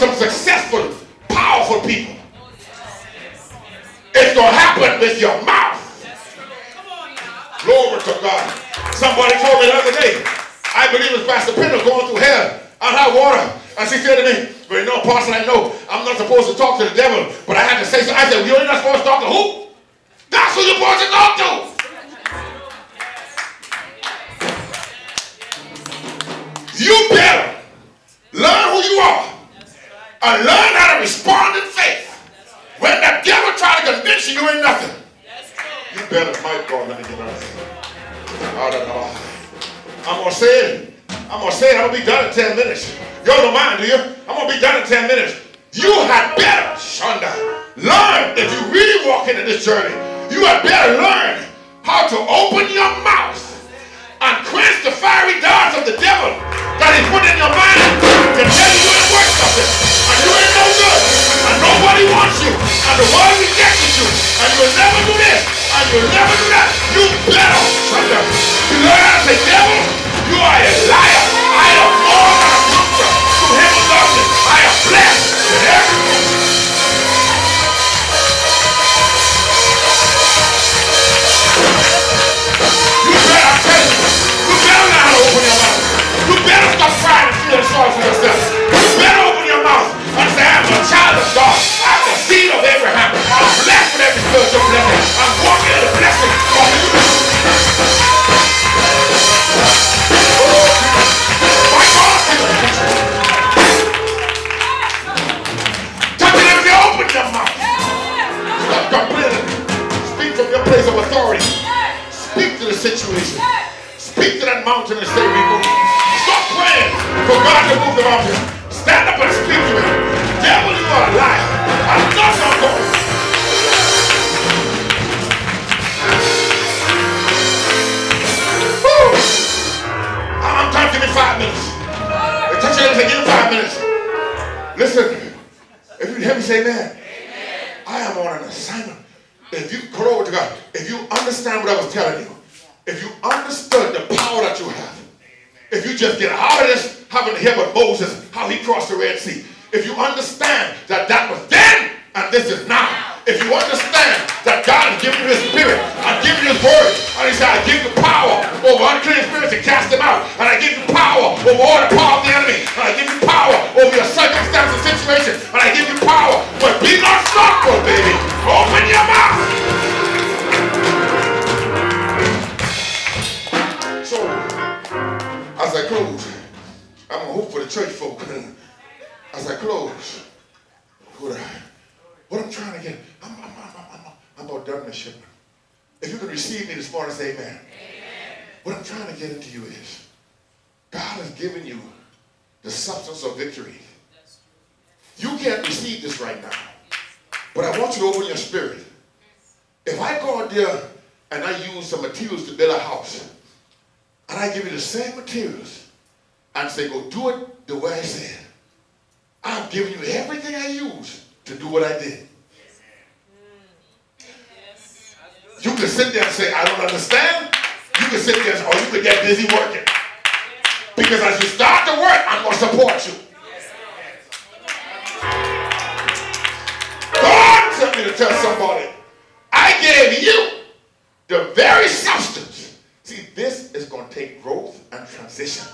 with some successful, powerful people. It's going to happen with your mouth. Glory to God. Somebody told me the other day, I believe it's Pastor Pender going through hell on hot water. And she said to me, well, you know, Pastor, I know I'm not supposed to talk to the devil, but I had to say so. I said, well, you're not supposed to talk to who? God. Let me get out. I don't know. I'm gonna say it. I'm gonna say it. I'm gonna be done in 10 minutes. Y'all don't mind, do you? I'm gonna be done in 10 minutes. You had better, Shonda, learn if you really walk into this journey. You had better learn how to open your mouth and quench the fiery darts of the devil that he put in your mind to tell you you ain't worth something and you ain't no good and nobody wants you and the world rejected you and you'll never do this you'll never do that. You better shut up. You learn how to say, devil, you are a liar. Telling you, if you understood the power that you have, if you just get out of this having to hear what Moses, how he crossed the Red Sea, if you understand that that was then and this is now, if you understand that God has given you his spirit, I've given you his word, and he said, I give you power over unclean spirits to cast them out, and I give you power over all the power of the enemy, and I give you power over your trying to get, I'm, I'm, I'm, I'm, I'm about done, Miss Shipman. If you can receive me this morning, say amen. amen. What I'm trying to get into you is, God has given you the substance of victory. You can't receive this right now, but I want you to open your spirit. If I go out there and I use some materials to build a house, and I give you the same materials and say, go do it the way I said. I've given you everything I use to do what I did. You can sit there and say, I don't understand. You can sit there or oh, you can get busy working. Because as you start to work, I'm going to support you. God sent me to tell somebody, I gave you the very substance. See, this is going to take growth and transition.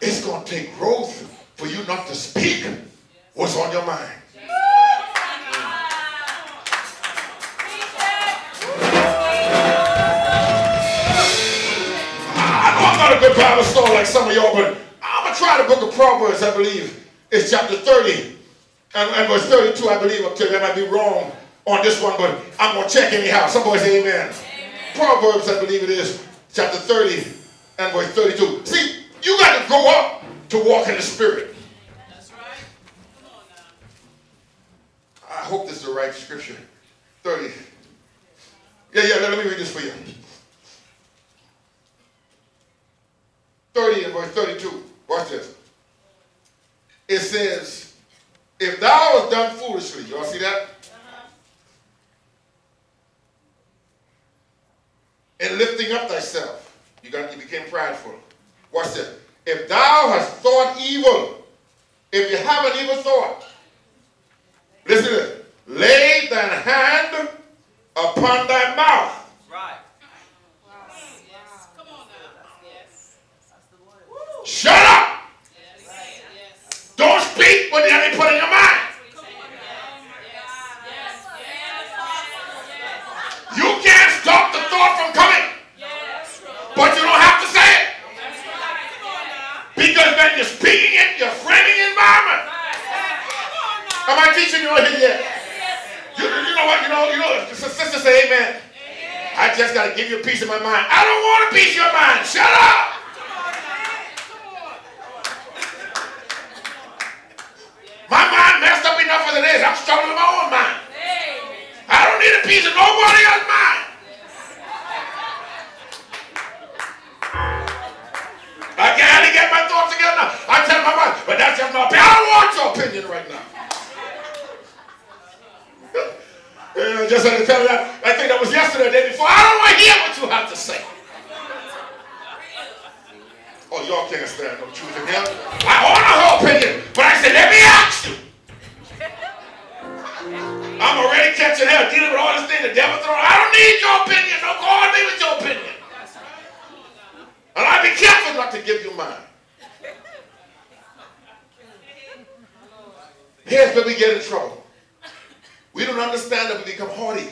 It's going to take growth for you not to speak what's on your mind. Not a story like some of y'all, but I'm going to try the book of Proverbs, I believe. It's chapter 30 and, and verse 32, I believe, up to I might be wrong on this one, but I'm going to check anyhow. Somebody say amen. amen. Proverbs, I believe it is, chapter 30 and verse 32. See, you got to grow up to walk in the Spirit. That's right. Come on now. I hope this is the right scripture. 30. Yeah, yeah, let me read this for you. 30 and verse 32. Watch this. It says, if thou hast done foolishly, y'all see that? In lifting up thyself, you got you became prideful. Watch this. If thou hast thought evil if you have an evil thought, listen to this. Lay thine hand upon thy mouth. Right. Yes. Come on now. Yes. Shut up. Yes. Yes. Don't speak what the enemy put in your mind. Come on now. Yes. Yes. Yes. You can't stop the thought from coming, Yes. True. but you don't have to say it. That's right. Come on now. Because you're speaking it, you're framing environment. Come on now. Am I teaching you over here yet? You, you know what? You know, you know, sister say amen. I just got to give you a piece of my mind. I don't want a piece of your mind. Shut up. I think that was yesterday, the day before. I don't want to hear what you have to say. Oh, y'all can't stand no truth in here. I want her opinion, but I said, let me ask you. I'm already catching hell, dealing with all this thing the devil throwing. I don't need your opinion. Don't call me with your opinion. And I be careful not to give you mine. Here's where we get in trouble. We don't understand that we become haughty.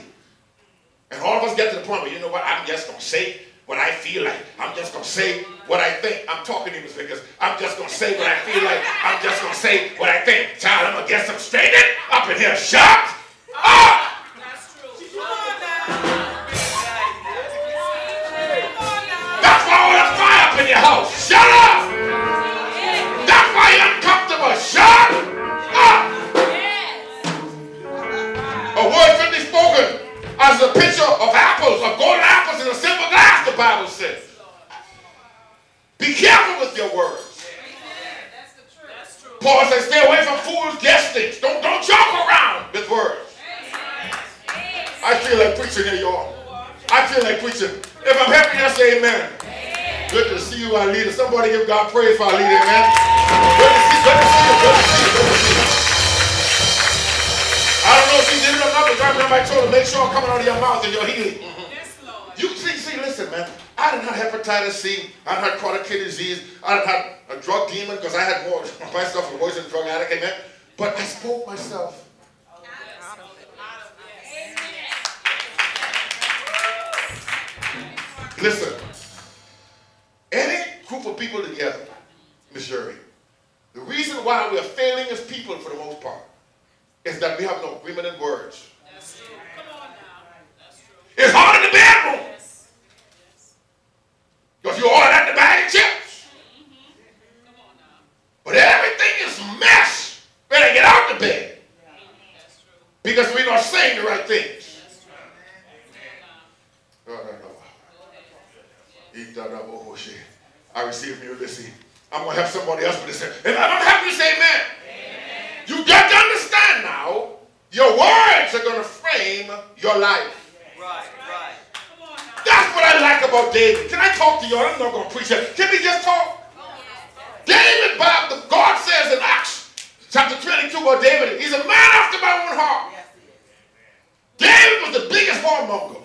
And all of us get to the point where, you know what, I'm just going to say what I feel like. I'm just going to say what I think. I'm talking to you, because I'm just going to say what I feel like. I'm just going to say what I think. Child, I'm going to get some straightened up in here. Shut I feel like preaching. If I'm happy, I say amen. Good to see you, our leader. Somebody give God praise for our leader, amen. Good to see, good to see you, good to see you, good to see you. I don't know if you did it or not, but God I told her, make sure I'm coming out of your mouth and your healing. Yes, Lord. You see, see, listen, man. I didn't have hepatitis C. I didn't have chronic kidney disease. I didn't have a drug demon because I had more myself was worse than a drug addict, amen. But I spoke myself. Listen, any group of people together, Missouri, the reason why we are failing as people for the most part is that we have no agreement in words. That's true. Come on now. That's true. It's hard in the bedroom Yes. Because you order that the bag of chips. Mm-hmm. Come on now. But everything is mess when they get out the bed That's true. because we're not saying the right things. That's true. No, no, no. I receive from you, listen. I'm going to have somebody else with this. And I don't have you say amen. You got to understand now, your words are going to frame your life. Right. Right. Come on now. That's what I like about David. Can I talk to you? I'm not going to preach it. Can we just talk? David, Bob, the God says in Acts chapter 22 about David, he's a man after my own heart. David was the biggest whoremonger.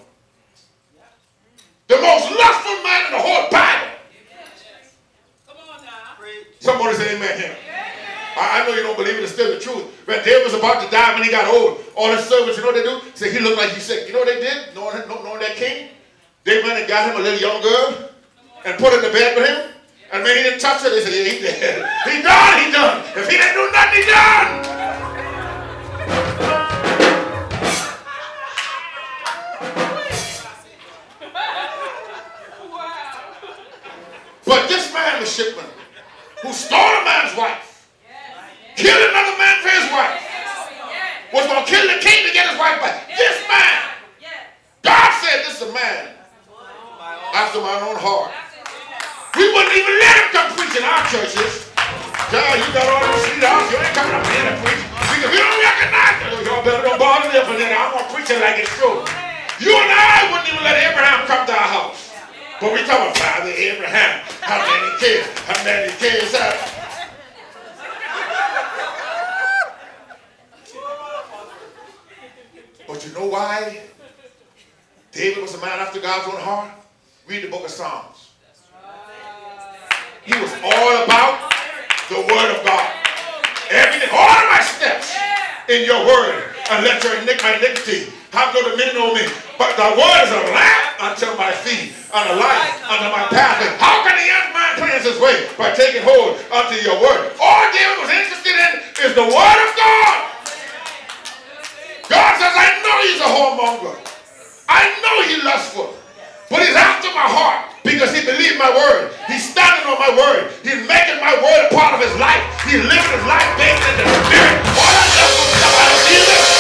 The most lustful man in the whole Bible. Come on now. Somebody say amen here. I, I know you don't believe it, it's still the truth. But David was about to die when he got old, all his servants, you know what they do? Say he looked like he's sick. You know what they did? Knowing, knowing that king? They went and got him a little young girl and put her in the bed with him. And when he didn't touch her, they said, yeah, he dead. He done, he done. If he didn't do nothing, he done. But this man, the shipman, who stole a man's wife, killed another man for his wife, was going to kill the king to get his wife back. This man, God said this is a man after my own heart. We wouldn't even let him come preach in our churches. John, you got all those sweet house, you ain't coming up here to preach. Because we don't recognize it. Y'all better don't bother me. I'm going to preach it like it's true. You and I wouldn't even let Abraham come to our house. But we talk about Father Abraham, how many kids, how many kids have? But you know why? David was a man after God's own heart. Read the book of Psalms. He was all about the word of God. Everything, all of my steps in your word, and let your iniquity have no dominion on me. But the word is a lamp unto my feet and a light unto my path. And How can the young man cleanse his way? By taking hold unto your word. All David was interested in is the word of God. God says, I know he's a whoremonger. I know he's lustful. But he's after my heart because he believed my word. He's standing on my word. He's making my word a part of his life. He's living his life based in the spirit. All that lustful stuff, I don't need it.